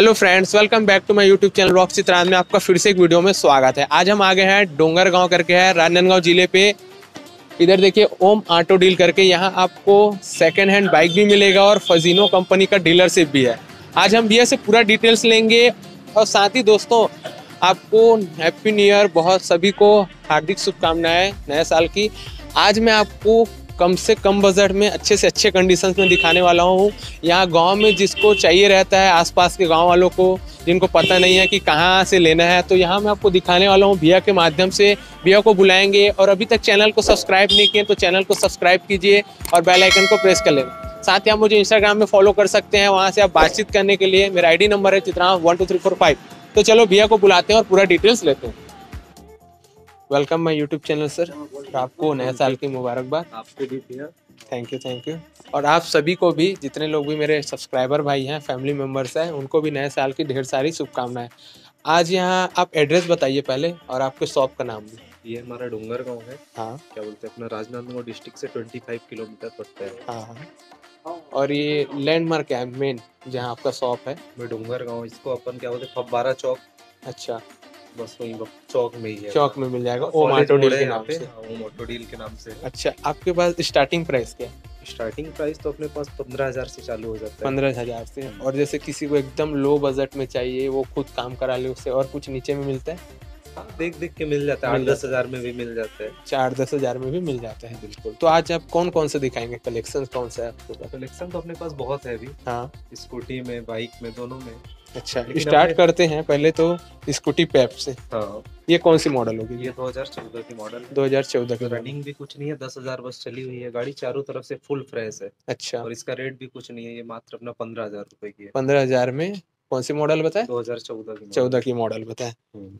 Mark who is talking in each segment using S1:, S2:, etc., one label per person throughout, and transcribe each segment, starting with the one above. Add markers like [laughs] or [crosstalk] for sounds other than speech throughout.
S1: Hello friends welcome back to my YouTube channel rock Chitran में आपका फिर से एक वीडियो में स्वागत है। आज हम आ गए हैं डोंगर गाँव करके है, राजनांदगांव ज़िले पे। इधर देखिए, ओम ऑटो डील करके यहाँ आपको सेकंड हैंड बाइक भी मिलेगा और फजीनो कंपनी का डीलरशिप भी है। आज हम भैया से पूरा डिटेल्स लेंगे और साथ ही दोस्तों, आपको हैप्पी न्यू ईयर बहुत सभी को हार्दिक शुभकामनाएँ नए साल की। आज मैं आपको कम से कम बजट में अच्छे से अच्छे कंडीशंस में दिखाने वाला हूँ। यहाँ गाँव में जिसको चाहिए रहता है, आसपास के गाँव वालों को, जिनको पता नहीं है कि कहाँ से लेना है तो यहाँ मैं आपको दिखाने वाला हूँ। भैया के माध्यम से भैया को बुलाएँगे और अभी तक चैनल को सब्सक्राइब नहीं किए तो चैनल को सब्सक्राइब कीजिए और बेलाइकन को प्रेस कर लेना। साथ ही आप मुझे इंस्टाग्राम में फॉलो कर सकते हैं, वहाँ से आप बातचीत करने के लिए मेरा आईडी नंबर है Chitra one two three four five तो चलो भैया को बुलाते हैं और पूरा डिटेल्स लेते हैं। Welcome my YouTube channel sir आपको नए साल की मुबारकबाद।
S2: आपको भी भैया।
S1: थैंक यू थैंक यू और आप सभी को भी जितने लोग भी मेरे सब्सक्राइबर भाई हैं फैमिली मेंबर्स हैं उनको भी नए साल की ढेर सारी शुभकामनाएँ। आज यहाँ आप एड्रेस बताइए पहले और आपके शॉप का नाम भी।
S2: ये हमारा डोंगर गाँव है।
S1: हाँ।
S2: क्या बोलते हैं? अपना राजनांदगांव डिस्ट्रिक्ट से 25 किलोमीटर पड़ता है।
S1: हाँ हाँ। और ये लैंडमार्क है मेन जहाँ आपका शॉप है।
S2: डोंगर गाँव इसको अपन क्या बोलते हैं? फब्बारा चौक।
S1: अच्छा।
S2: बस वहीं चौक में ही है।
S1: चौक में मिल जाएगा ओम ऑटो डील के नाम से।
S2: ओम ऑटो डील के नाम से।
S1: अच्छा आपके पास स्टार्टिंग प्राइस क्या है?
S2: स्टार्टिंग प्राइस तो अपने पास पंद्रह हज़ार से चालू हो जाता है।
S1: पंद्रह हज़ार से। और जैसे किसी को एकदम लो बजट में चाहिए वो खुद काम करा ले उससे और कुछ नीचे में मिलता हाँ,
S2: देख देख के मिल जाता है आठ दस हज़ार में भी मिल जाता है।
S1: चार दस हज़ार में भी मिल जाता है
S2: बिल्कुल।
S1: तो आज आप कौन कौन से दिखाएँगे? कलेक्शन कौन सा है आपके?
S2: कलेक्शन तो अपने पास बहुत है अभी।
S1: हाँ।
S2: स्कूटी में बाइक में दोनों में।
S1: अच्छा स्टार्ट करते हैं पहले तो स्कूटी पैप से।
S2: हाँ।
S1: ये कौन सी मॉडल होगी?
S2: ये 2014 की मॉडल है।
S1: 2014 की
S2: रनिंग भी कुछ नहीं है दस हज़ार बस चली हुई है। गाड़ी चारों तरफ़ से फुल फ्रेश है।
S1: अच्छा।
S2: और इसका रेट भी कुछ नहीं है ये मात्र अपना पंद्रह हज़ार रूपए की है।
S1: पंद्रह हज़ार में कौन सी मॉडल बताए?
S2: दो हज़ार चौदह की
S1: चौदह की मॉडल बताए।
S2: हम्म।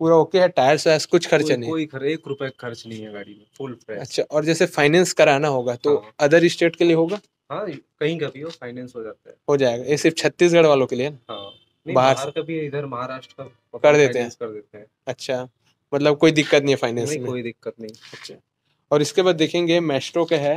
S1: पूरा ओके है टायर वायर्स कुछ खर्चा नहीं
S2: कोई खर, एक रुपए खर्च नहीं है गाड़ी में फुल फ्रेश
S1: अच्छा और जैसे फाइनेंस कराना होगा तो
S2: हाँ।
S1: अदर स्टेट के लिए होगा?
S2: हाँ कहीं का भी हो फाइनेंस हो जाता है।
S1: हो जाएगा ये सिर्फ़ छत्तीसगढ़ वालों के लिए? हाँ बाहर
S2: का भी इधर महाराष्ट्र का
S1: कर देते
S2: finance कर देते हैं।
S1: अच्छा मतलब कोई दिक्कत नहीं है फाइनेंस में?
S2: कोई दिक्कत नहीं।
S1: अच्छा और इसके बाद देखेंगे मेस्ट्रो का है।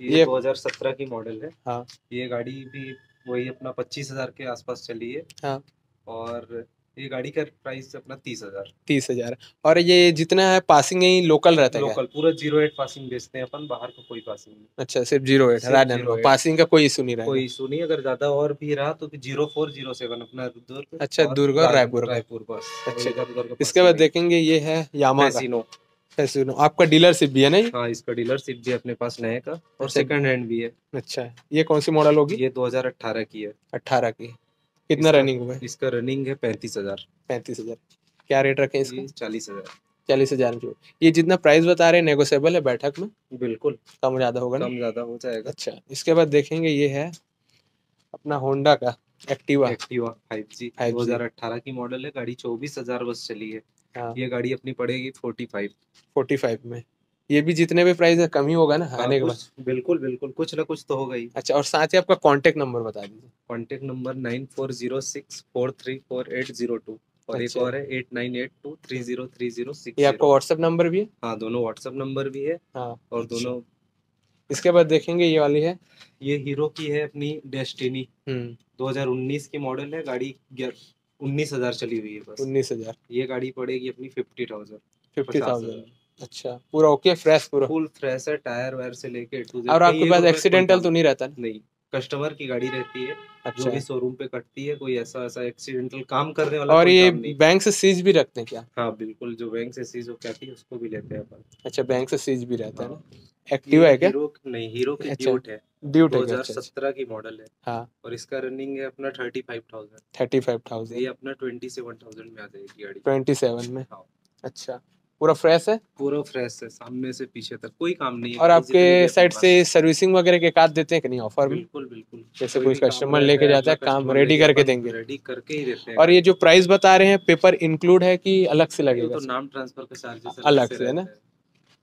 S2: ये
S1: ये-
S2: 2017 की मॉडल है।
S1: हाँ।
S2: ये गाड़ी भी वही अपना पच्चीस हज़ार के आसपास चली है।
S1: हाँ।
S2: और ये गाड़ी का प्राइस अपना तीस हज़ार।
S1: तीस हज़ार। और ये जितना है पासिंग यही लोकल रहता है?
S2: लोकल पूरा ज़ीरो एट पासिंग बेचते हैं अपन बाहर का कोई पासिंग नहीं।
S1: अच्छा सिर्फ़ ज़ीरो एट राजनांदगांव पासिंग का कोई इशू नहीं रहेगा
S2: कोई इशू नहीं अगर ज़्यादा और भी रहा तो ज़ीरो फोर ज़ीरो सेवन अपना दुर्ग
S1: अच्छा, दुर्ग और रायपुर
S2: रायपुर बस।
S1: अच्छा,
S2: का
S1: इसके बाद देखेंगे ये है यामा का। आपका डीलरशिप भी है ना
S2: हाँ इसका डीलरशिप भी अपने पास नए का। और
S1: अच्छा।
S2: सेकंड हैंड भी है।
S1: अच्छा। ये कौन सी मॉडल होगी?
S2: ये 2018 की है।
S1: अट्ठारह की। कितना रनिंग हुआ है?
S2: इसका रनिंग है पैंतीस हज़ार।
S1: पैंतीस हज़ार। क्या रेट रखे इसका?
S2: चालीस हज़ार।
S1: चालीस हज़ार में। ये जितना प्राइस बता रहे हैं नेगोशिएबल है बैठक में?
S2: बिल्कुल।
S1: कम ज़्यादा होगा
S2: कम ज़्यादा हो जाएगा।
S1: अच्छा इसके बाद देखेंगे ये है अपना होंडा का Activa
S2: Activa five G
S1: 5G
S2: दो हज़ार अठारह की मॉडल है गाड़ी चौबीस हज़ार बस चली है।
S1: हाँ।
S2: ये गाड़ी अपनी पड़ेगी फोर्टी फाइव
S1: फोर्टी फाइव में। ये भी जितने भी प्राइस है कम ही होगा ना आने के बाद?
S2: बिल्कुल बिल्कुल कुछ ना कुछ तो होगा ही।
S1: अच्छा और साथ ही आपका कांटेक्ट नंबर बता दीजिए।
S2: Contact number nine four zero six four three four eight zero two और एक
S1: अच्छा।
S2: और है eight nine eight two three zero three zero six
S1: ये आपका व्हाट्सएप नंबर भी है?
S2: हाँ दोनों व्हाट्सएप नंबर भी है
S1: हाँ।
S2: और दोनों
S1: इसके बाद देखेंगे ये वाली है।
S2: ये हीरो की है अपनी डेस्टिनी
S1: दो
S2: हज़ार उन्नीस की मॉडल है गाड़ी उन्नीस हज़ार चली हुई है बस।
S1: उन्नीस हज़ार।
S2: ये गाड़ी पड़ेगी अपनी फिफ्टी थाउज़ेंड
S1: फिफ्टी थाउज़ेंड अच्छा पूरा ओके फ्रेश पूरा।
S2: फुल फ्रेश है टायर वायर से लेके टू
S1: और आपके पास एक्सीडेंटल तो नहीं रहता?
S2: नहीं कस्टमर की गाड़ी रहती है अच्छा जो
S1: अच्छा।
S2: भी शोरूम पे कटती है कोई ऐसा ऐसा एक्सीडेंटल काम करने वाला
S1: और ये बैंक से सीज भी रखते हैं क्या?
S2: हाँ बिल्कुल जो बैंक से सीज हो कहती है उसको भी लेते हैं अपन।
S1: अच्छा बैंक से सीज भी रहता है ना? एक्टिवा है क्या?
S2: हीरो नहीं हीरो की
S1: अच्छा,
S2: ड्यूट है।
S1: ड्यूट है क्या? अच्छा, अच्छा।
S2: 2017 की मॉडल है।
S1: हाँ।
S2: और इसका रनिंग है अपना 35000
S1: थर्टी फाइव
S2: ये
S1: थाउज़ेंड
S2: अपना 27000 में आ जाएगी गाड़ी।
S1: ट्वेंटी सेवन में?
S2: हाँ।
S1: अच्छा। पूरा फ्रेश है?
S2: पूरा फ्रेश है सामने से पीछे तक कोई काम नहीं है
S1: और आपके साइड से सर्विसिंग वगैरह के काट देते हैं कि नहीं ऑफ़र में?
S2: बिल्कुल बिल्कुल।
S1: जैसे
S2: कोई रहता
S1: लेके जाता है, काम
S2: रेडी
S1: करके देंगे।
S2: रेडी करके ही देते हैं।
S1: और ये जो प्राइस बता रहे हैं पेपर इंक्लूड है कि अलग से लगेगा?
S2: तो नाम ट्रांसफ़र का चार्जेस
S1: अलग से है ना?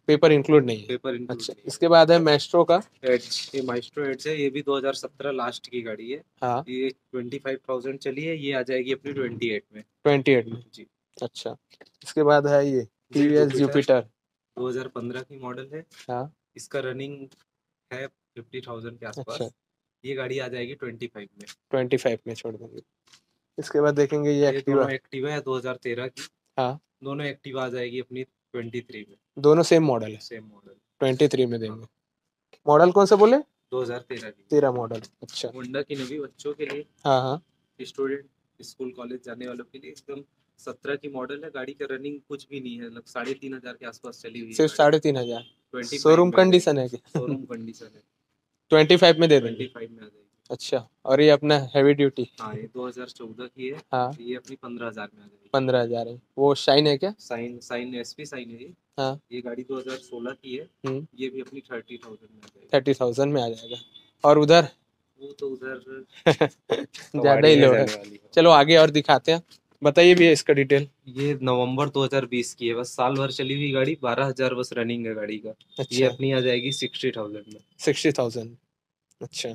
S1: पेपर इंक्लूड नहीं है।
S2: पेपर इंक्लूड
S1: अच्छा इसके बाद है मेस्ट्रो का।
S2: एड्स ये माइस्ट्रो एड्स है ये भी 2017 लास्ट की गाड़ी है।
S1: हाँ।
S2: ये 25000 चली है ये आ जाएगी अपनी 28 में।
S1: ट्वेंटी एट में।
S2: जी।
S1: अच्छा इसके बाद है ये। टीवीएस जुपिटर
S2: 2015 की मॉडल है।
S1: हाँ।
S2: इसका रनिंग है 50000 के आसपास।
S1: अच्छा।
S2: ये गाड़ी आ जाएगी 25 में।
S1: ट्वेंटी फाइव में छोड़ देंगे। इसके बाद देखेंगे ये एक्टिवा
S2: दोनों एक्टिवा है 2013 की।
S1: हाँ।
S2: दोनों एक्टिवा आ जाएगी अपनी 23 में।
S1: दोनों सेम मॉडल है।
S2: सेम मॉडल
S1: ट्वेंटी थ्री में देंगे। मॉडल कौन सा बोले?
S2: 2013 की।
S1: तेरह मॉडल अच्छा।
S2: होंडा की नवी बच्चों के लिए।
S1: हाँ हाँ।
S2: स्टूडेंट स्कूल कॉलेज जाने वालों के लिए एकदम सत्रह की मॉडल है गाड़ी का रनिंग कुछ भी नहीं है मतलब साढ़े तीन हज़ार के आसपास चली हुई
S1: सिर्फ़ साढ़े तीन हज़ार।
S2: ट्वेंटी
S1: शोरूम कंडीशन है क्या
S2: शोरूम कंडीशन है।
S1: ट्वेंटी फाइव में दे
S2: ट्वेंटी
S1: देंगे।
S2: फाइव में आ जाएगी।
S1: अच्छा और ये अपना हैवी ड्यूटी
S2: हाँ ये 2014 की है।
S1: हाँ।
S2: ये अपनी पंद्रह हज़ार में आ जाएगी।
S1: पंद्रह हज़ार है। वो शाइन है क्या?
S2: साइन साइन एसपी साइन है ये।
S1: हाँ।
S2: ये गाड़ी 2016 की है।
S1: हम्म।
S2: ये भी अपनी थर्टी थाउज़ेंड में आ जाएगी।
S1: थर्टी थाउज़ेंड में आ जाएगा। और उधर?
S2: वो तो उधर [laughs]
S1: ज़्यादा ही लो है चलो आगे और दिखाते हैं। बताइए भैया इसका डिटेल।
S2: ये नवंबर 2020 की है बस साल भर चली हुई गाड़ी बारह हज़ार बस रनिंग है गाड़ी का।
S1: अच्छा।
S2: ये अपनी आ जाएगी सिक्सटी थाउज़ेंड में।
S1: Sixty thousand. अच्छा।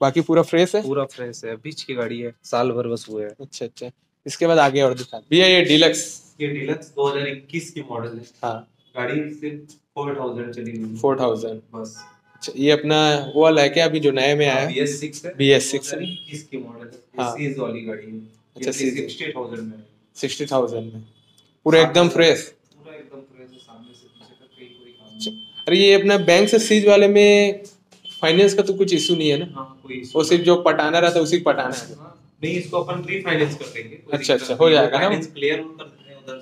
S1: बाकी पूरा फ्रेश है?
S2: पूरा फ्रेश है बीच की गाड़ी है साल भर बस हुए है।
S1: अच्छा अच्छा। इसके बाद आगे और दिखा। भैया ये डीलक्स।
S2: ये डिलक्स 2021 की मॉडल है।
S1: हाँ।
S2: गाड़ी सिर्फ़ फोर थाउज़ेंड चली हुई।
S1: Four thousand.
S2: बस।
S1: अच्छा ये अपना वो वाला है क्या? अभी जो नए में आया
S2: बी एस सिक्स
S1: BS6 है।
S2: इक्कीस की मॉडल है।
S1: हाँ।
S2: वाली गाड़ी है।
S1: अच्छा,
S2: सिक्सटी थाउज़ेंड में।
S1: सिक्सटी थाउज़ेंड में। पूरा एकदम फ्रेश
S2: पूरा एकदम फ्रेश है सामने से पीछे तक कहीं कोई काम
S1: अच्छा
S2: नहीं।
S1: अरे ये अपना बैंक से सीज वाले में फाइनेंस का तो कुछ इशू नहीं है ना?
S2: हाँ कोई
S1: वो सिर्फ़ जो पटाना रहता है उसी पटाना है।
S2: हाँ, नहीं इसको अपन रीफाइनेंस कर देंगे।
S1: अच्छा, अच्छा, हो जाएगा ना?
S2: क्लियर उधर से उसके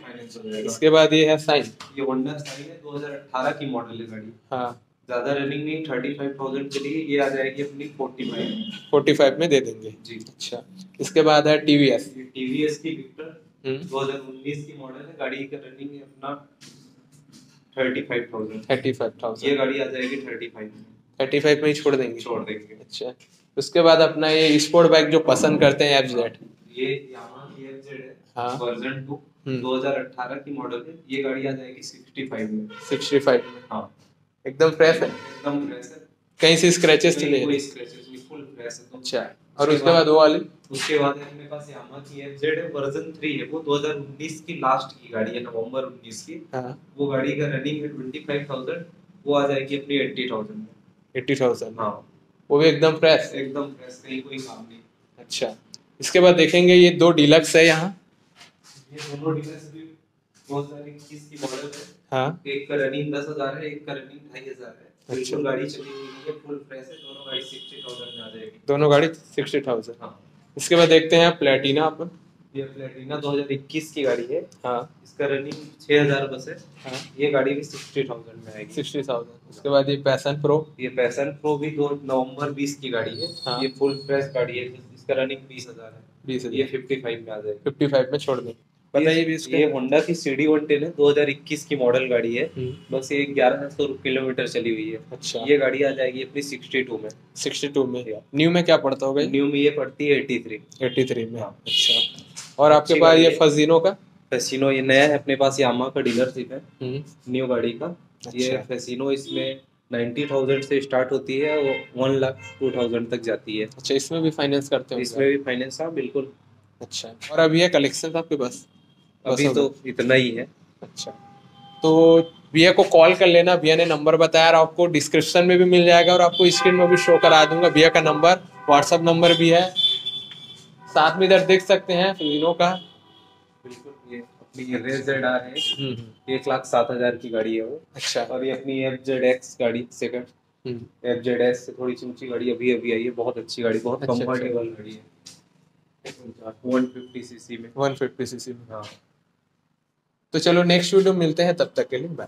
S2: बाद ये हो जाएगा।
S1: इसके बाद ये है साइन
S2: ये होंडा साइन है 2018 की मॉडल है गाड़ी।
S1: हाँ।
S2: ज़्यादा रनिंग नहीं 35000 के लिए ये आ जाएगी अपनी 45
S1: फोर्टी फाइव में दे देंगे।
S2: जी।
S1: अच्छा। इसके बाद है टीवीएस
S2: ये टीवीएस की विक्टर
S1: हम्म।
S2: 2019 की मॉडल है गाड़ी का रनिंग है अपना 35000
S1: थर्टी फाइव थाउज़ेंड ये
S2: गाड़ी आ जाएगी 35 में
S1: थर्टी फाइव में ही छोड़ देंगे।
S2: छोड़ देंगे।
S1: अच्छा। उसके बाद अपना ये स्पोर्ट बाइक जो पसंद करते हैं एफ़ जेड
S2: ये यामाहा की एफजेड है
S1: हाँ।
S2: वर्जन 2
S1: हम्म।
S2: 2018 की मॉडल है। ये गाड़ी आ जाएगी 65 में।
S1: सिक्सटी फाइव में।
S2: हाँ।
S1: एकदम फ्रेश है?
S2: एकदम फ्रेश है।
S1: कहीं से स्क्रैचेस
S2: नहीं,
S1: नहीं
S2: कोई स्क्रैचेस नहीं फुल फ्रेश है।
S1: अच्छा और उसके बाद वो वाली?
S2: उसके बाद है अपने पास यामाहा की एफजेड है वर्जन 3 है। वो 2019 की लास्ट की गाड़ी है नवंबर 19 की।
S1: हाँ।
S2: वो गाड़ी का रनिंग है 25000 वो आ जाएगी अपनी 80000 में।
S1: एट्टी थाउज़ेंड
S2: हाँ।
S1: वो भी एकदम फ्रेश
S2: एकदम फ्रेश कहीं कोई काम नहीं।
S1: अच्छा। इसके बाद देखेंगे ये दो डीलक्स है यहाँ।
S2: ये दोनों डिवाइस भी 2021 की मॉडल है।
S1: हाँ।
S2: एक का रनिंग 10000 है एक का रनिंग 2500 है।
S1: अच्छा।
S2: गाड़ी चली हुई है फुल फ्रेश है दोनों गाड़ी 60000 में आ जाएगी।
S1: दोनों गाड़ी सिक्सटी थाउज़ेंड
S2: हाँ।
S1: इसके बाद देखते हैं प्लेटिना अपन।
S2: ये प्लेटिना 2021 की गाड़ी है।
S1: हाँ।
S2: इसका रनिंग 6000 बस है।
S1: हाँ।
S2: ये गाड़ी भी 60000 में आएगी।
S1: सिक्सटी थाउज़ेंड उसके बाद ये पैसन प्रो
S2: ये पैसन प्रो भी दो नवंबर 20 की गाड़ी है।
S1: हाँ।
S2: ये फुल फ्रेश गाड़ी है इसका रनिंग 20000 है।
S1: बीस
S2: ये
S1: हज़ार
S2: 55 में आ जाएगी।
S1: फिफ्टी फाइव में छोड़ दें बताइए भी इसके
S2: ये होंडा की सीडी 110 है 2021 की मॉडल गाड़ी है।
S1: हम्म,
S2: बस ये ग्यारह सौ किलोमीटर चली हुई है।
S1: अच्छा।
S2: ये गाड़ी आ जाएगी अपनी 62 में।
S1: सिक्सटी टू में। न्यू में क्या पड़ता होगा
S2: न्यू में ये पड़ती है 83
S1: एट्टी थ्री में
S2: हाँ।
S1: अच्छा। और आपके पास ये। फजीनो का?
S2: फेसिनो ये नया है अपने पास यामा का डीलरशिप है।
S1: हम्म,
S2: न्यू गाड़ी का। ये
S1: अच्छा।
S2: फेसिनो इसमें 90000 से स्टार्ट होती है वो वन लाख टू थाउज़ेंड तक जाती है।
S1: अच्छा इसमें भी फाइनेंस करते हो
S2: इसमें भी फाइनेंस हाँ बिल्कुल।
S1: अच्छा। और अभी है कलेक्शन आपके पास?
S2: अभी तो इतना ही है।
S1: अच्छा। तो भैया को कॉल कर लेना। भैया ने नंबर बताया और आपको डिस्क्रिप्शन में भी मिल जाएगा और आपको स्क्रीन में भी शो करा दूँगा। भैया का नंबर व्हाट्सअप नंबर भी है। साथ में इधर देख सकते हैं फिनो का।
S2: बिल्कुल ये अपनी रेड जेड आर है।
S1: हम्म,
S2: एक लाख सात हज़ार की गाड़ी है वो।
S1: अच्छा।
S2: और ये अपनी एफ़ जेड एक्स गाड़ी सेकंड
S1: हम्म,
S2: एफ़ जेड एस से थोड़ी सी ऊँची गाड़ी अभी अभी आई है। बहुत अच्छी गाड़ी बहुत
S1: अच्छा, अच्छा।
S2: कंफर्टेबल गाड़ी है। वन फिफ्टी सीसी में।
S1: 150 सीसी में।
S2: हाँ।
S1: तो चलो नेक्स्ट वीडियो मिलते हैं तब तक के लिए बाय